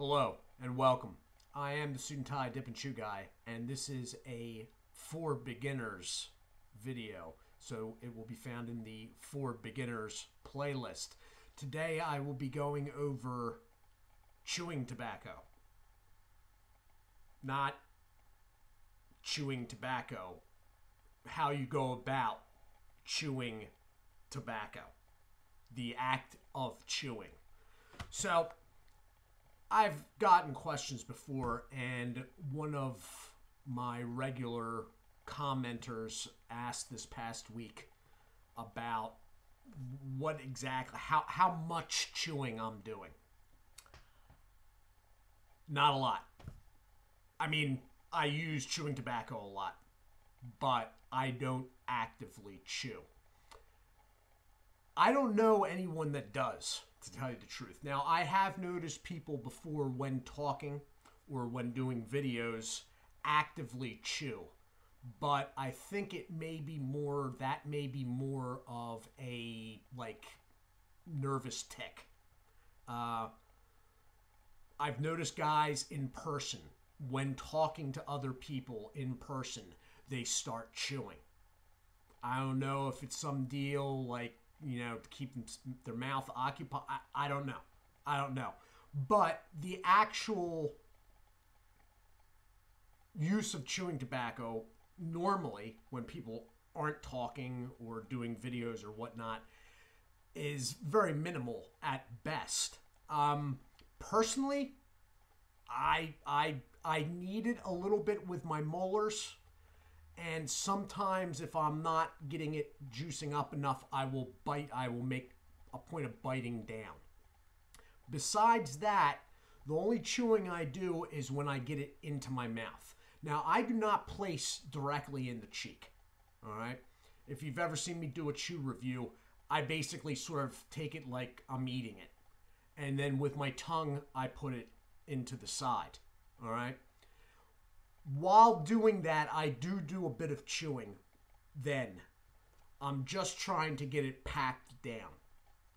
Hello and welcome. I am the Suit and Tie Dip and Chew Guy, and this is a for beginners video. So it will be found in the for beginners playlist. Today I will be going over chewing tobacco. Not chewing tobacco, how you go about chewing tobacco, the act of chewing. So, I've gotten questions before, and one of my regular commenters asked this past week about what exactly, how, how much chewing I'm doing. Not a lot. I mean, I use chewing tobacco a lot, but I don't actively chew. I don't know anyone that does, to tell you the truth. Now, I have noticed people before when talking or when doing videos actively chew, but I think it may be more, that may be more of a like nervous tick. Uh, I've noticed guys in person when talking to other people in person, they start chewing. I don't know if it's some deal like, you know, to keep them, their mouth occupied. I, I don't know. I don't know. But the actual use of chewing tobacco, normally, when people aren't talking or doing videos or whatnot, is very minimal at best. Um, personally, I I I need it a little bit with my molars. And sometimes if I'm not getting it juicing up enough, I will bite, I will make a point of biting down. Besides that, the only chewing I do is when I get it into my mouth. Now, I do not place directly in the cheek. All right? If you've ever seen me do a chew review, I basically sort of take it like I'm eating it. And then with my tongue, I put it into the side. All right? While doing that, I do do a bit of chewing. Then I'm just trying to get it packed down.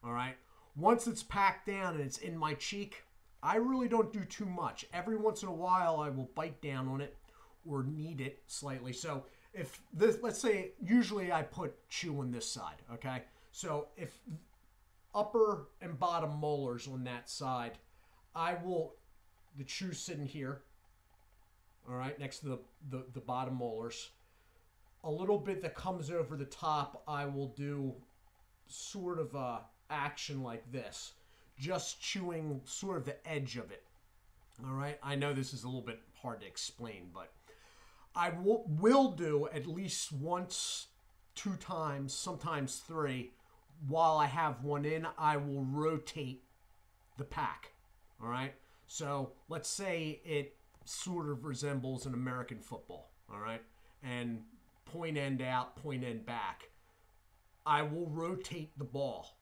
All right? Once it's packed down and it's in my cheek, I really don't do too much. Every once in a while, I will bite down on it or knead it slightly. So if this, let's say, usually I put chew on this side, okay? So if upper and bottom molars on that side, I will, the chew sitting here, all right, next to the, the, the bottom molars. A little bit that comes over the top, I will do sort of a action like this, just chewing sort of the edge of it. All right, I know this is a little bit hard to explain, but I will, will do at least once, two times, sometimes three. While I have one in, I will rotate the pack. All right, so let's say it sort of resembles an American football, all right? And point end out, point end back. I will rotate the ball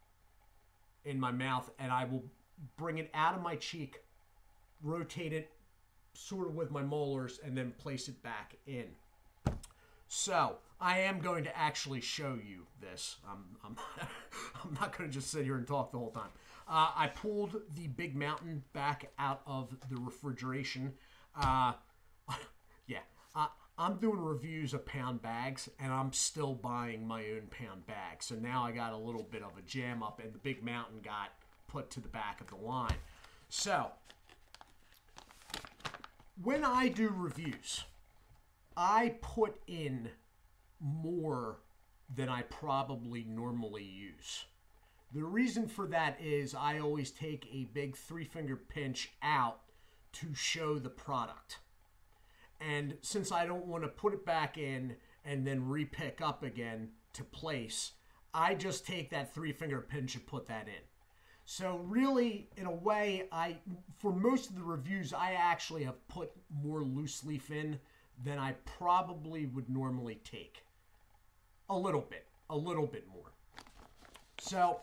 in my mouth and I will bring it out of my cheek, rotate it sort of with my molars, and then place it back in. So, I am going to actually show you this. I'm, I'm, I'm not going to just sit here and talk the whole time. Uh, I pulled the big mountain back out of the refrigeration uh, yeah, I, I'm doing reviews of pound bags, and I'm still buying my own pound bags. So now I got a little bit of a jam up, and the big mountain got put to the back of the line. So when I do reviews, I put in more than I probably normally use. The reason for that is I always take a big three finger pinch out to show the product. And since I don't want to put it back in and then repick up again to place, I just take that three finger pinch and put that in. So really, in a way, I for most of the reviews, I actually have put more loose leaf in than I probably would normally take. A little bit, a little bit more. So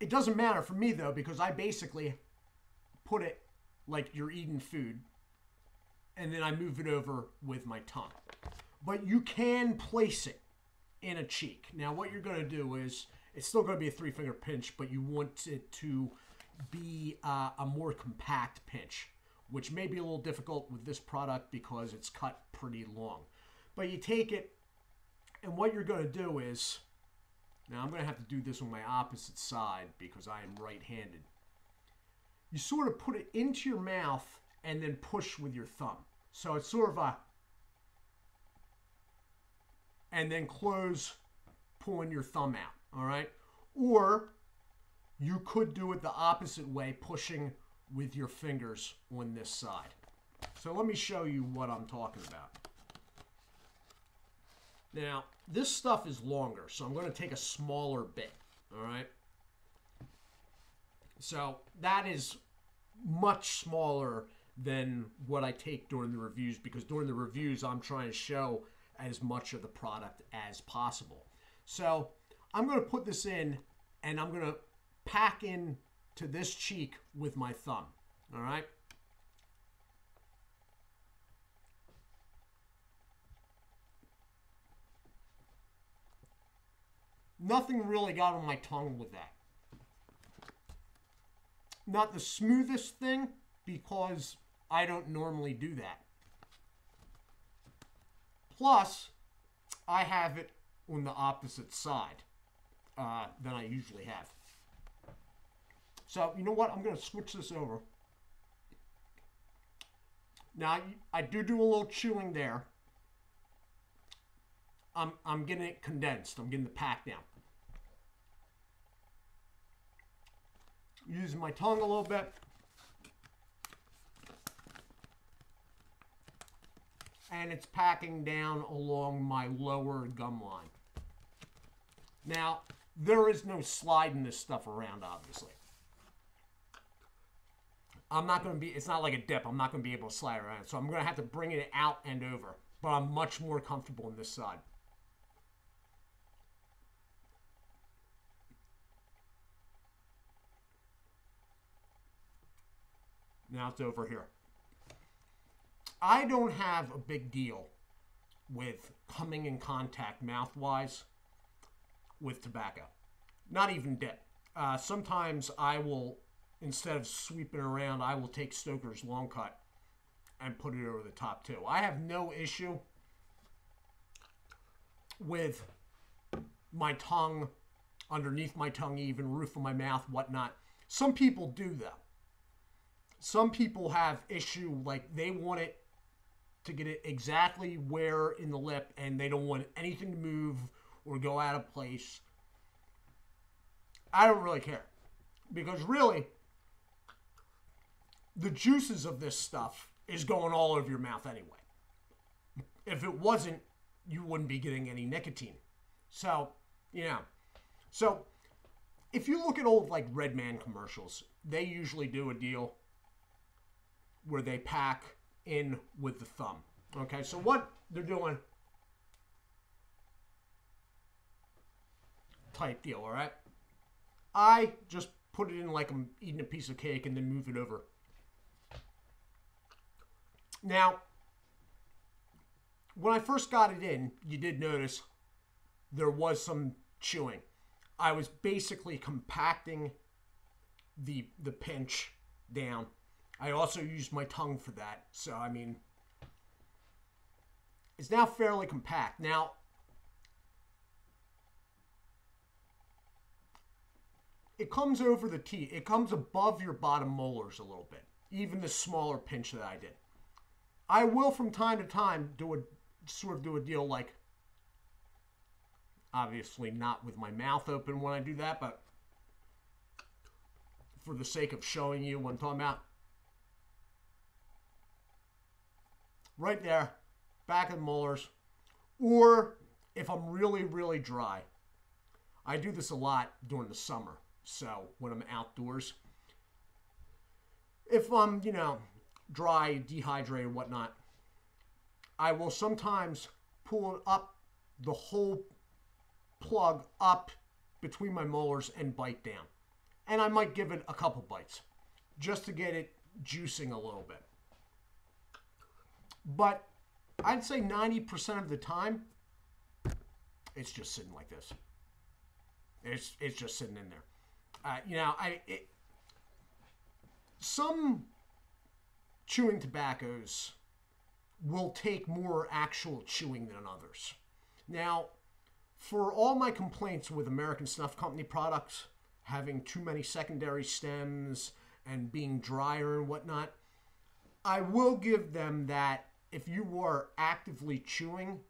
it doesn't matter for me though because I basically put it like you're eating food, and then I move it over with my tongue. But you can place it in a cheek. Now, what you're going to do is it's still going to be a three finger pinch, but you want it to be uh, a more compact pinch, which may be a little difficult with this product because it's cut pretty long. But you take it, and what you're going to do is, now I'm going to have to do this on my opposite side because I am right-handed. You sort of put it into your mouth and then push with your thumb. So it's sort of a, and then close, pulling your thumb out, all right? Or you could do it the opposite way, pushing with your fingers on this side. So let me show you what I'm talking about. Now, this stuff is longer, so I'm going to take a smaller bit, all right? So that is much smaller than what I take during the reviews because during the reviews, I'm trying to show as much of the product as possible. So I'm going to put this in and I'm going to pack in to this cheek with my thumb. All right. Nothing really got on my tongue with that. Not the smoothest thing because I don't normally do that. Plus, I have it on the opposite side uh, than I usually have. So, you know what? I'm going to switch this over. Now, I do do a little chewing there. I'm, I'm getting it condensed. I'm getting the pack down. Using my tongue a little bit. And it's packing down along my lower gum line. Now, there is no sliding this stuff around, obviously. I'm not going to be, it's not like a dip. I'm not going to be able to slide around. So I'm going to have to bring it out and over. But I'm much more comfortable on this side. Now it's over here. I don't have a big deal with coming in contact mouth-wise with tobacco. Not even dip. Uh, sometimes I will, instead of sweeping around, I will take Stoker's long cut and put it over the top too. I have no issue with my tongue, underneath my tongue, even roof of my mouth, whatnot. Some people do though some people have issue like they want it to get it exactly where in the lip and they don't want anything to move or go out of place. I don't really care because really the juices of this stuff is going all over your mouth anyway. If it wasn't, you wouldn't be getting any nicotine. So, you know. So, if you look at old like Red Man commercials, they usually do a deal where they pack in with the thumb. Okay, so what they're doing type deal, all right? I just put it in like I'm eating a piece of cake and then move it over. Now, when I first got it in, you did notice there was some chewing. I was basically compacting the the pinch down I also used my tongue for that. So, I mean, it's now fairly compact. Now, it comes over the teeth. It comes above your bottom molars a little bit, even the smaller pinch that I did. I will, from time to time, do a sort of do a deal like, obviously not with my mouth open when I do that, but for the sake of showing you what I'm talking about, right there, back of the molars. Or if I'm really, really dry, I do this a lot during the summer. So when I'm outdoors, if I'm, you know, dry, dehydrated, whatnot, I will sometimes pull up the whole plug up between my molars and bite down. And I might give it a couple bites just to get it juicing a little bit. But I'd say 90% of the time, it's just sitting like this. It's, it's just sitting in there. Uh, you know, I it, some chewing tobaccos will take more actual chewing than others. Now, for all my complaints with American Snuff Company products having too many secondary stems and being drier and whatnot, I will give them that if you are actively chewing,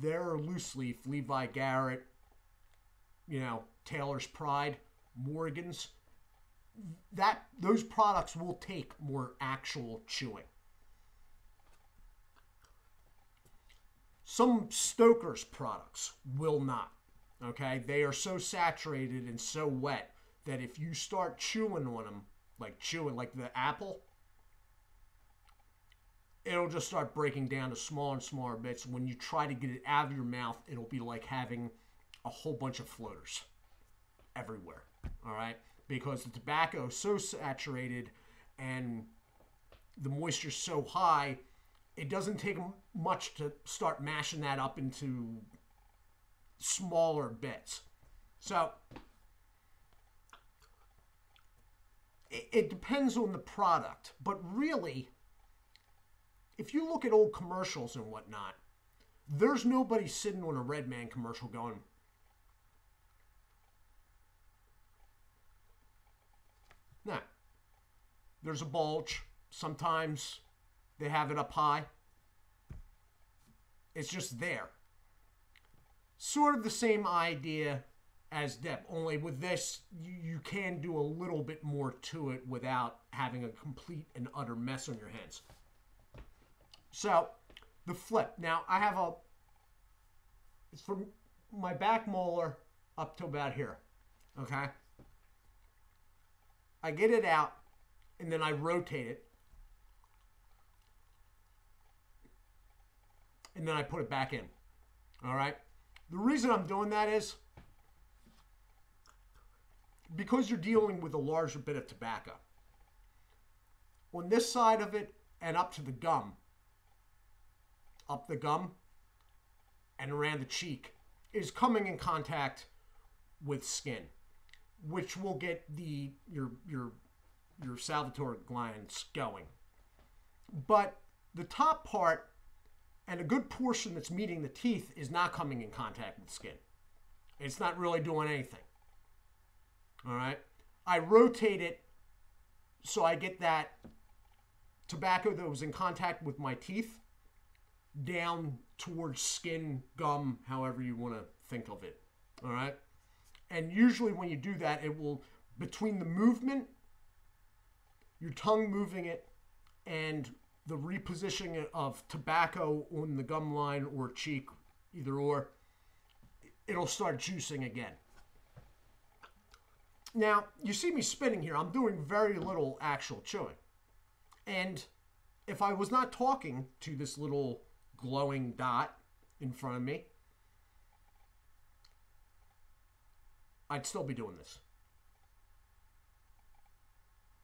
their loose leaf, Levi Garrett, you know, Taylor's Pride, Morgan's, that those products will take more actual chewing. Some Stoker's products will not. Okay, they are so saturated and so wet that if you start chewing on them, like chewing, like the apple, it'll just start breaking down to smaller and smaller bits. When you try to get it out of your mouth, it'll be like having a whole bunch of floaters everywhere. All right, because the tobacco is so saturated and the moisture is so high, it doesn't take much to start mashing that up into smaller bits. So it, it depends on the product, but really, if you look at old commercials and whatnot, there's nobody sitting on a Red Man commercial going, nah. There's a bulge. Sometimes they have it up high. It's just there. Sort of the same idea as dip, only with this, you can do a little bit more to it without having a complete and utter mess on your hands. So, the flip. Now, I have a, it's from my back molar up to about here. Okay? I get it out, and then I rotate it. And then I put it back in. All right? The reason I'm doing that is because you're dealing with a larger bit of tobacco. On this side of it and up to the gum, up the gum and around the cheek is coming in contact with skin, which will get the your your your salivary glands going. But the top part and a good portion that's meeting the teeth is not coming in contact with skin. It's not really doing anything. All right. I rotate it so I get that tobacco that was in contact with my teeth down towards skin, gum, however you want to think of it. All right. And usually when you do that, it will, between the movement, your tongue moving it, and the repositioning of tobacco on the gum line or cheek, either or, it'll start juicing again. Now, you see me spinning here. I'm doing very little actual chewing. And if I was not talking to this little glowing dot in front of me, I'd still be doing this.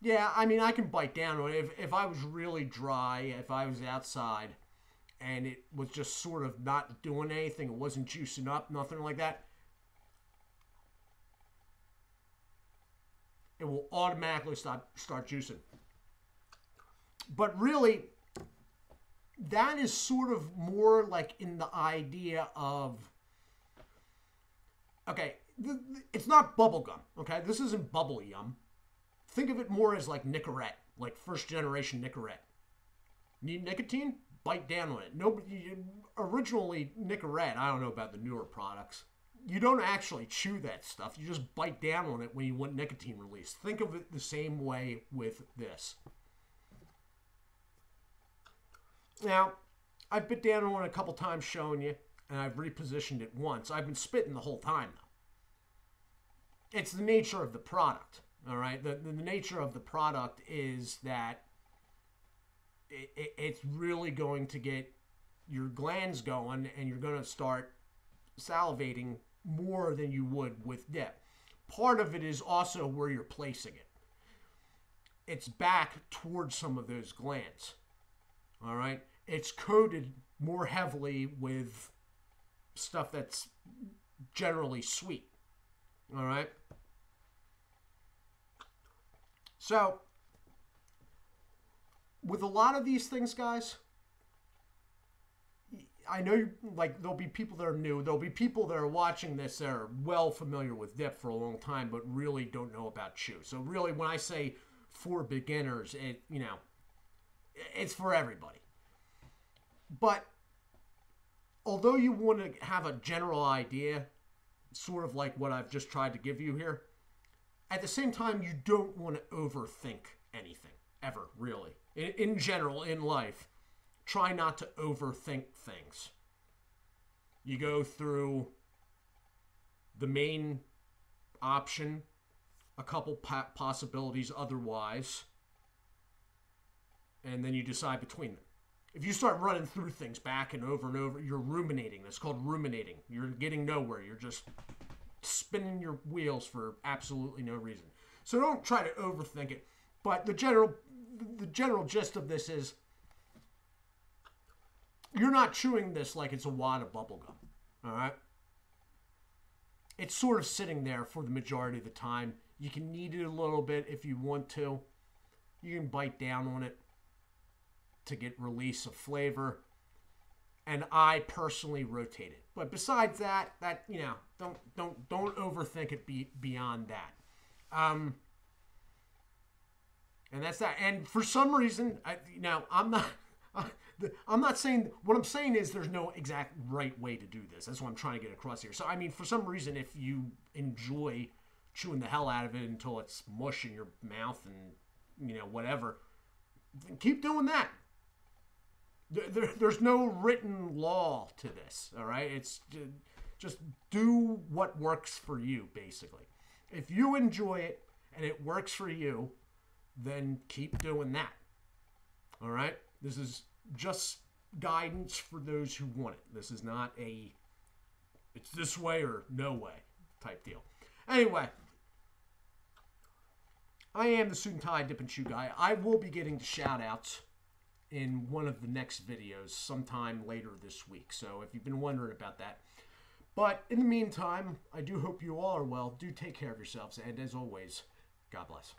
Yeah, I mean, I can bite down on. If, if I was really dry, if I was outside and it was just sort of not doing anything, it wasn't juicing up, nothing like that, it will automatically start, start juicing. But really, that is sort of more like in the idea of okay, it's not bubble gum, okay? This isn't bubble yum Think of it more as like Nicorette, like first generation Nicorette. Need nicotine? Bite down on it. Nobody originally Nicorette. I don't know about the newer products. You don't actually chew that stuff. You just bite down on it when you want nicotine release. Think of it the same way with this. Now, I've bit down on it a couple times showing you, and I've repositioned it once. I've been spitting the whole time though. It's the nature of the product. All right. The, the, nature of the product is that it, it, it's really going to get your glands going and you're going to start salivating more than you would with dip. Part of it is also where you're placing it. It's back towards some of those glands. All right. It's coated more heavily with stuff that's generally sweet. All right. So, with a lot of these things, guys, I know, like, there'll be people that are new. There'll be people that are watching this that are well familiar with dip for a long time, but really don't know about chew. So, really, when I say for beginners, it, you know, it's for everybody. But although you want to have a general idea, sort of like what I've just tried to give you here, at the same time, you don't want to overthink anything, ever, really. In, in general, in life, try not to overthink things. You go through the main option, a couple possibilities otherwise, and then you decide between them. If you start running through things back and over and over, you're ruminating. That's called ruminating. You're getting nowhere. You're just spinning your wheels for absolutely no reason. So don't try to overthink it. But the general the general gist of this is you're not chewing this like it's a wad of bubblegum. All right? It's sort of sitting there for the majority of the time. You can knead it a little bit if you want to. You can bite down on it to get release of flavor. And I personally rotate it. But besides that, that you know, don't don't don't overthink it be, beyond that. Um, and that's that. And for some reason, I, now I'm not. I'm not saying what I'm saying is there's no exact right way to do this. That's what I'm trying to get across here. So I mean, for some reason, if you enjoy chewing the hell out of it until it's mush in your mouth and you know whatever, keep doing that. There, there's no written law to this. All right, it's just do what works for you, basically. If you enjoy it and it works for you, then keep doing that. All right, this is just guidance for those who want it. This is not a it's this way or no way type deal. Anyway, I am the suit and tie Dip and Chew guy. I will be getting to shout outs in one of the next videos sometime later this week. So if you've been wondering about that. But in the meantime, I do hope you all are well. Do take care of yourselves. And as always, God bless.